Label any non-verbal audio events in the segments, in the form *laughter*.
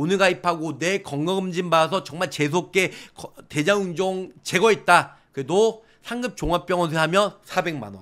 오늘 가입하고 내 건강검진 받아서 정말 재수없게 거- 대장운종 제거했다. 그래도 상급 종합병원에서 하면 400만 원.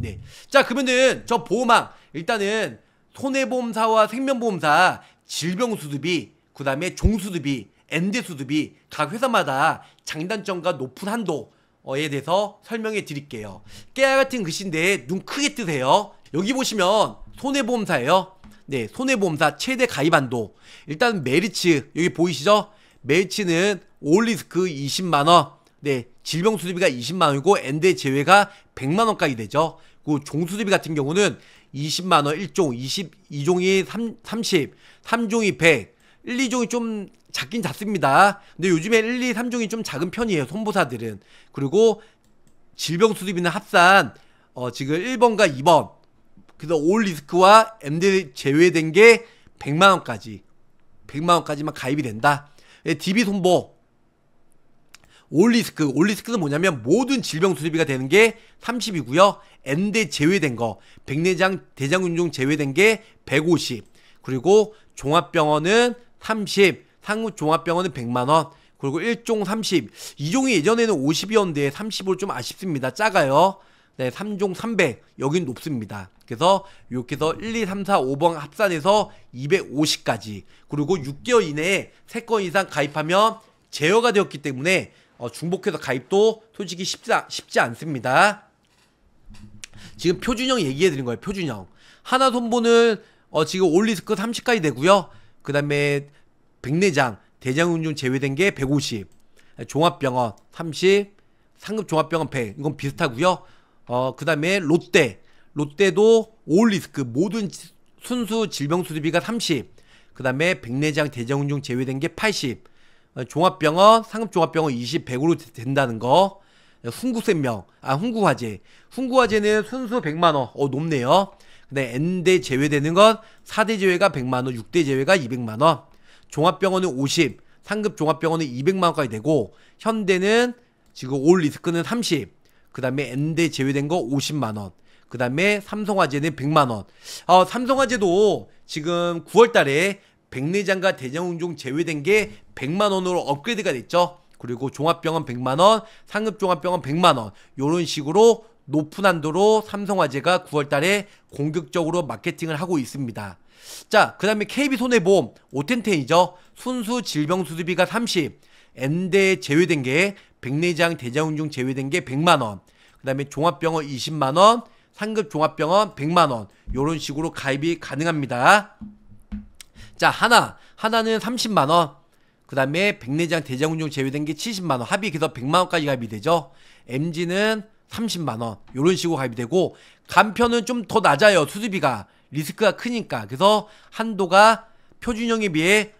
네. 자, 그러면은 저 보험왕 일단은 손해보험사와 생명보험사 질병수습이 그다음에 종수습이 엔드수습이 각 회사마다 장단점과 높은 한도에 대해서 설명해 드릴게요. 깨알 같은 글씨인데 눈 크게 뜨세요. 여기 보시면 손해보험사예요. 네, 손해보험사 최대 가입 한도. 일단 메리츠 여기 보이시죠? 메리츠는 all risk 20만 원. 네, 질병 수술비가 20만 원이고 N대 제외가 100만 원까지 되죠. 그 종수술비 같은 경우는 20만 원 1종, 22종이 3, 30, 3종이 100, 1, 2종이 좀 작긴 작습니다. 근데 요즘에 1, 2, 3종이 좀 작은 편이에요. 손보사들은. 그리고 질병 수리비는 합산 어, 지금 1번과 2번 그래서 올 리스크와 MD 제외된 게 100만 원까지 100만 원까지만 가입이 된다. 예, DB 손보 올 리스크 올 리스크는 뭐냐면 모든 질병 수리비가 되는 게 30이고요. 엔대 제외된 거 백내장 대장운종 제외된 게 150. 그리고 종합병원은 30, 상급 종합병원은 100만 원. 그리고 1종 30. 2종이 예전에는 50이었는데 30을 좀 아쉽습니다. 작아요. 네, 3종 300. 여긴 높습니다. 그래서 이렇게 해서 1, 2, 3, 4, 5번 합산해서 250까지. 그리고 6개월 이내에 3건 이상 가입하면 제어가 되었기 때문에 어, 중복해서 가입도 솔직히 쉽지, 않- 쉽지 않습니다. 지금 표준형 얘기해 드린 거예요. 표준형. 하나 손보는 어, 지금 올리스크 30까지 되고요. 그 다음에 백내장, 대장운종 제외된 게 150. 종합병원 30, 상급 종합병원 100. 이건 비슷하고요. 어, 그 다음에 롯데. 롯데도 올 리스크 모든 지- 순수 질병 수리비가 30. 그 다음에 백내장, 대장운종 제외된 게 80. 어, 종합병원, 상급 종합병원 20, 100으로 된다는 거. 훈구생명, 아 훈구화재. 훈구화재는 순수 100만 원, 어 높네요. 근데 N대 제외되는 건 4대 제외가 100만 원, 6대 제외가 200만 원. 종합병원은 50, 상급 종합병원은 200만 원까지 되고 현대는 지금 all risk는 30. 그 다음에 N대 제외된 거 50만 원. 그 다음에 삼성화재는 100만 원. 어, 삼성화재도 지금 9월 달에 백내장과 대장용종 제외된 게 100만 원으로 업그레이드가 됐죠. 그리고 종합병원 100만 원, 상급 종합병원 100만 원. 요런 식으로 높은 한도로 삼성화재가 9월 달에 공격적으로 마케팅을 하고 있습니다. 자, 그 다음에 KB 손해보험 오텐텐이죠. 순수 질병 수수비가 30, N대 제외된 게 백내장 대장운종 제외된 게 100만 원. 그다음에 종합병원 20만 원, 상급 종합병원 100만 원. 요런 식으로 가입이 가능합니다. 자, 하나. 하나는 30만 원. 그다음에 백내장 대장운종 제외된 게 70만 원. 합이 그래서 100만 원까지 가입이 되죠. MG는 30만 원. 요런 식으로 가입이 되고 간편은 좀 더 낮아요. 수수비가 리스크가 크니까. 그래서 한도가 표준형에 비해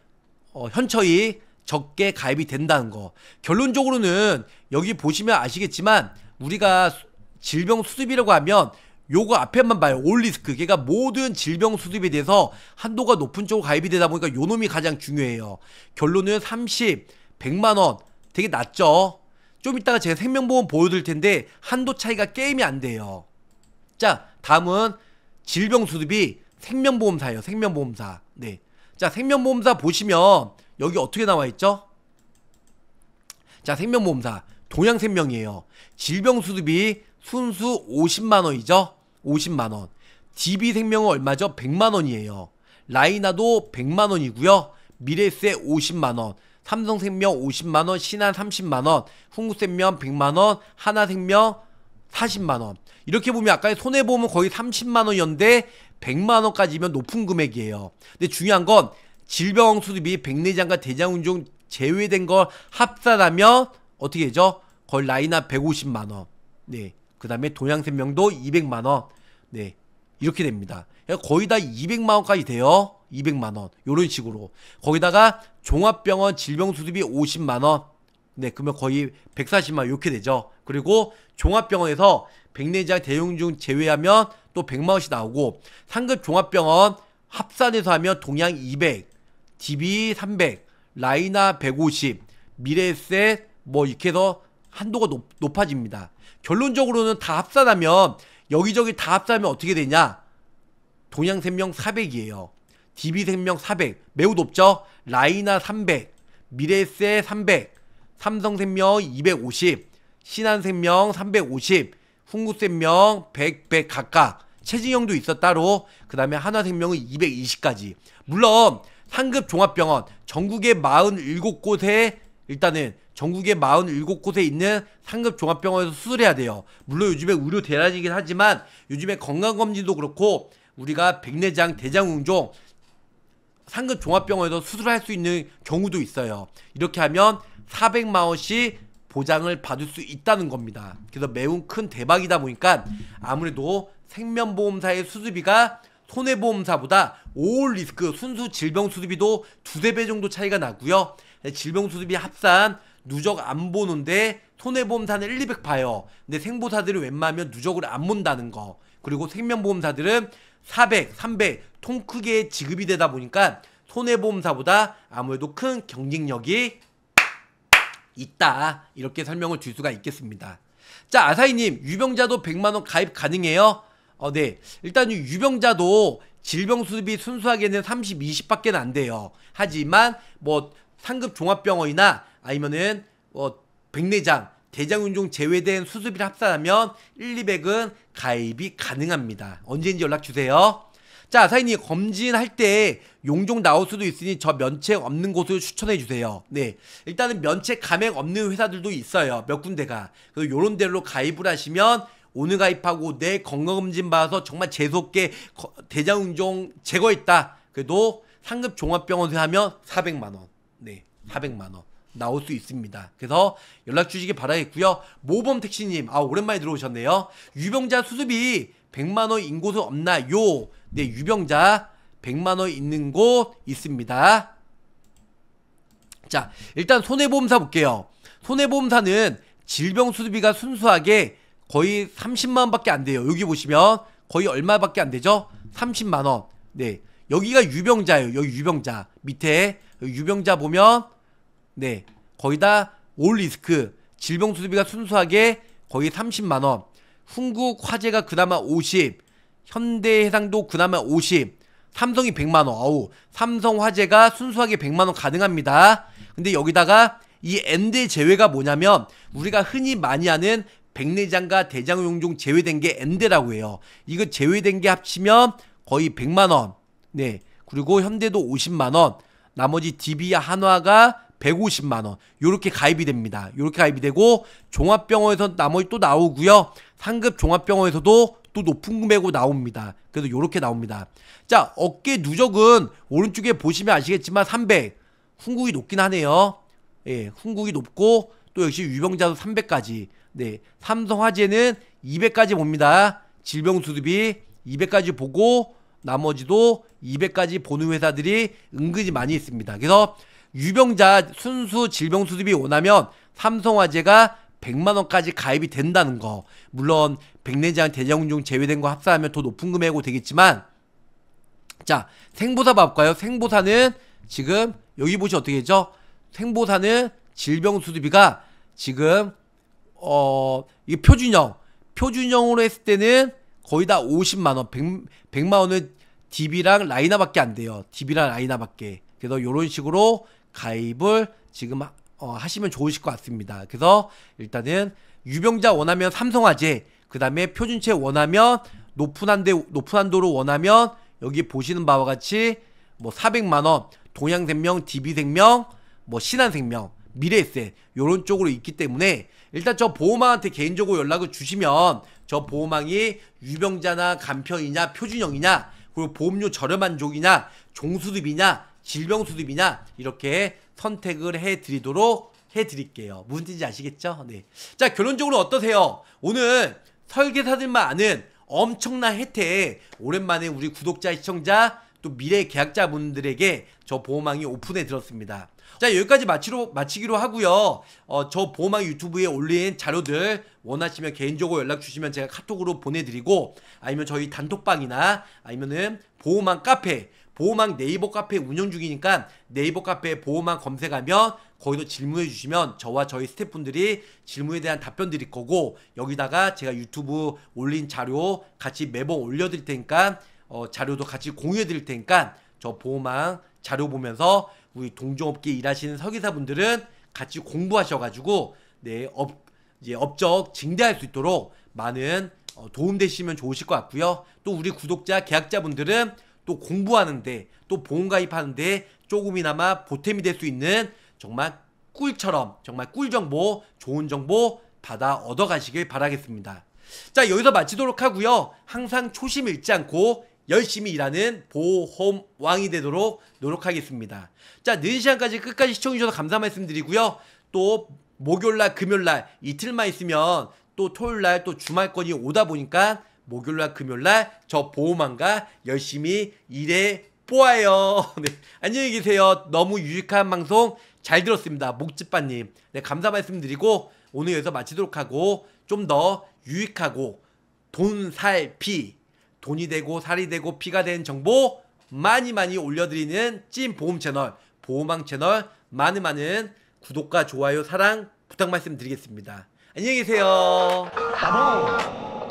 어, 현처히 적게 가입이 된다는 거. 결론적으로는 여기 보시면 아시겠지만 우리가 수- 질병 수습이라고 하면 요거 앞에만 봐요. 올 리스크. 걔가 모든 질병 수습에 대해서 한도가 높은 쪽으로 가입이 되다 보니까 요 놈이 가장 중요해요. 결론은 30, 100만 원. 되게 낮죠? 좀 이따가 제가 생명보험 보여드릴 텐데 한도 차이가 게임이 안 돼요. 자, 다음은 질병 수습이 생명보험사예요. 생명보험사. 네. 자, 생명보험사 보시면 여기 어떻게 나와 있죠? 자, 생명보험사 동양생명이에요. 질병 수습이 순수 50만 원이죠. 50만 원. DB생명은 얼마죠? 100만 원이에요. 라이나도 100만 원이고요. 미래에셋 50만 원. 삼성생명 50만 원, 신한 30만 원, 흥국생명 100만 원, 하나생명 40만 원. 이렇게 보면 아까 손해보험은 거의 30만 원이었는데 100만 원까지면 높은 금액이에요. 근데 중요한 건 질병 수술비 백내장과 대장용종 제외된 걸 합산하면 어떻게 되죠? 거의 라이나 150만 원. 네. 그 다음에 동양생명도 200만 원. 네. 이렇게 됩니다. 그러니까 거의 다 200만 원까지 돼요. 200만 원. 요런 식으로. 거기다가 종합병원 질병수습이 50만 원. 네, 그러면 거의 140만 원 이렇게 되죠. 그리고 종합병원에서 백내장 대용중 제외하면 또 100만 원씩 나오고 상급 종합병원 합산해서 하면 동양 200, DB 300, 라이나 150, 미래에셋 뭐 이렇게 해서 한도가 높, 높아집니다. 결론적으로는 다 합산하면 여기저기 다 합산하면 어떻게 되냐? 동양생명 400이에요. DB생명 400 매우 높죠? 라이나 300, 미래세 300, 삼성생명 250, 신한생명 350, 훈구생명 100, 100 각각 최진영도 있어 따로 그 다음에 한화생명은 220까지 물론 상급 종합병원 전국의 47곳에 일단은 전국의 47곳에 있는 상급 종합병원에서 수술해야 돼요 물론 요즘에 의료 대란이긴 하지만 요즘에 건강검진도 그렇고 우리가 백내장 대장응종 상급 종합병원에서 수술할 수 있는 경우도 있어요 이렇게 하면 400만원씩 보장을 받을 수 있다는 겁니다. 그래서 매우 큰 대박이다 보니까 아무래도 생명보험사의 수수비가 손해보험사보다 올 리스크 순수 질병 수수비도 두세 배 정도 차이가 나고요. 질병 수수비 합산 누적 안 보는데 손해보험사는 1, 200 봐요. 근데 생보사들은 웬만하면 누적을 안 본다는 거. 그리고 생명보험사들은 400, 300 통 크게 지급이 되다 보니까 손해보험사보다 아무래도 큰 경쟁력이 있다. 이렇게 설명을 드릴 수가 있겠습니다. 자, 아사히님, 유병자도 100만원 가입 가능해요? 어, 네. 일단 유병자도 질병 수습이 순수하게는 30, 20밖에 안 돼요. 하지만 뭐 상급 종합병원이나 아니면은 뭐 백내장, 대장운종 제외된 수습비를 합산하면 1, 200은 가입이 가능합니다. 언제인지 연락 주세요. 자, 사인님 검진할 때 용종 나올 수도 있으니 저 면책 없는 곳을 추천해 주세요. 네. 일단은 면책 감액 없는 회사들도 있어요. 몇 군데가. 그래서 요런 데로 가입을 하시면 오늘 가입하고 내 건강검진 봐서 정말 재수없게 대장운종 제거했다. 그래도 상급 종합병원에 하면 400만원. 네. 400만원. 나올 수 있습니다. 그래서 연락 주시기 바라겠고요. 모범 택시님, 아 오랜만에 들어오셨네요. 유병자 수습이 100만 원 인 곳은 없나요? 네, 유병자 100만 원 있는 곳 있습니다. 자, 일단 손해보험사 볼게요. 손해보험사는 질병 수수비가 순수하게 거의 30만 원밖에 안 돼요. 여기 보시면 거의 얼마밖에 안 되죠? 30만 원. 네. 여기가 유병자예요. 여기 유병자. 밑에 유병자 보면 네. 거의 다 all risk. 질병 수술비가 순수하게 거의 30만 원. 흥국 화재가 그나마 50, 현대해상도 그나마 50, 삼성이 100만원. 어우, 삼성 화재가 순수하게 100만원 가능합니다. 근데 여기다가 이 N대 제외가 뭐냐면 우리가 흔히 많이 하는 백내장과 대장 용종 제외된 게 N대라고 해요. 이거 제외된 게 합치면 거의 100만 원. 네. 그리고 현대도 50만 원. 나머지 DB와 한화가 150만 원. 요렇게 가입이 됩니다. 요렇게 가입이 되고 종합병원에서 나머지 또 나오고요. 상급 종합병원에서도 또 높은 금액으로 나옵니다. 그래서 요렇게 나옵니다. 자, 어깨 누적은 오른쪽에 보시면 아시겠지만 300. 훈국이 높긴 하네요. 예, 훈국이 높고 또 역시 유병자도 300까지. 네, 삼성화재는 200까지 봅니다. 질병 수습이 200까지 보고 나머지도 200까지 보는 회사들이 은근히 많이 있습니다. 그래서 유병자 순수 질병 수습이 원하면 삼성화재가 100만원까지 가입이 된다는 거. 물론 백내장 대장운종 제외된 거 합산하면 더 높은 금액으로 되겠지만 자 생보사 봐볼까요? 생보사는 지금 여기 보시면 어떻게 되죠? 생보사는 질병 수습비가 지금 어 이게 표준형 표준형으로 했을 때는 거의 다 50만 원 100, 만 원은 DB랑 라이나밖에 안 돼요. DB랑 라이나밖에. 그래서 이런 식으로 가입을 지금 어, 하시면 좋으실 것 같습니다. 그래서 일단은 유병자 원하면 삼성화재, 그 다음에 표준체 원하면 높은 한대 높은 한도로 원하면 여기 보시는 바와 같이 뭐 400만 원, 동양생명, DB생명, 뭐 신한생명, 미래에셋 요런 쪽으로 있기 때문에 일단 저 보호망한테 개인적으로 연락을 주시면 저 보호망이 유병자나 간편이냐 표준형이냐 그리고 보험료 저렴한 쪽이냐 종수습이냐 질병수습이냐 이렇게 선택을 해드리도록 해드릴게요. 무슨 뜻인지 아시겠죠? 네. 자, 결론적으로 어떠세요? 오늘 설계사들만 아는 엄청난 혜택 오랜만에 우리 구독자, 시청자 또 미래 계약자분들에게 저 보호망이 오픈해 들었습니다. 자 여기까지 마치로, 마치기로 하고요 어, 저 보호망 유튜브에 올린 자료들 원하시면 개인적으로 연락 주시면 제가 카톡으로 보내드리고 아니면 저희 단톡방이나 아니면은 보호망 카페 보호망 네이버 카페 운영 중이니까 네이버 카페 보호망 검색하면 거기도 질문해 주시면 저와 저희 스태프분들이 질문에 대한 답변 드릴 거고 여기다가 제가 유튜브 올린 자료 같이 매번 올려드릴 테니까 어, 자료도 같이 공유해 드릴 테니까 저 보호망 자료 보면서 우리 동종업계 일하시는 설계사분들은 같이 공부하셔가지고 네, 업, 이제 업적 증대할 수 있도록 많은 어, 도움 되시면 좋으실 것 같고요. 또 우리 구독자, 계약자분들은 또 공부하는데 또 보험 가입하는데 조금이나마 보탬이 될 수 있는 정말 꿀처럼 정말 꿀 정보, 좋은 정보 받아 얻어 가시길 바라겠습니다. 자, 여기서 마치도록 하고요. 항상 초심 잃지 않고 열심히 일하는 보험 왕이 되도록 노력하겠습니다. 자, 늦은 시간까지 끝까지 시청해주셔서 감사 말씀드리고요. 또 목요일날, 금요일날 이틀만 있으면 또 토요일날 또 주말권이 오다 보니까 목요일날, 금요일날 저 보험왕과 열심히 일해 보아요. *laughs* 네, 안녕히 계세요. 너무 유익한 방송 잘 들었습니다. 목집바님. 네, 감사 말씀드리고 오늘 여기서 마치도록 하고 좀 더 유익하고 돈, 살, 피 돈이 되고 살이 되고 피가 된 정보 많이 많이 올려드리는 찐 보험 채널 보험왕 채널 많은 많은 구독과 좋아요 사랑 부탁 말씀드리겠습니다. 안녕히 계세요. 가봉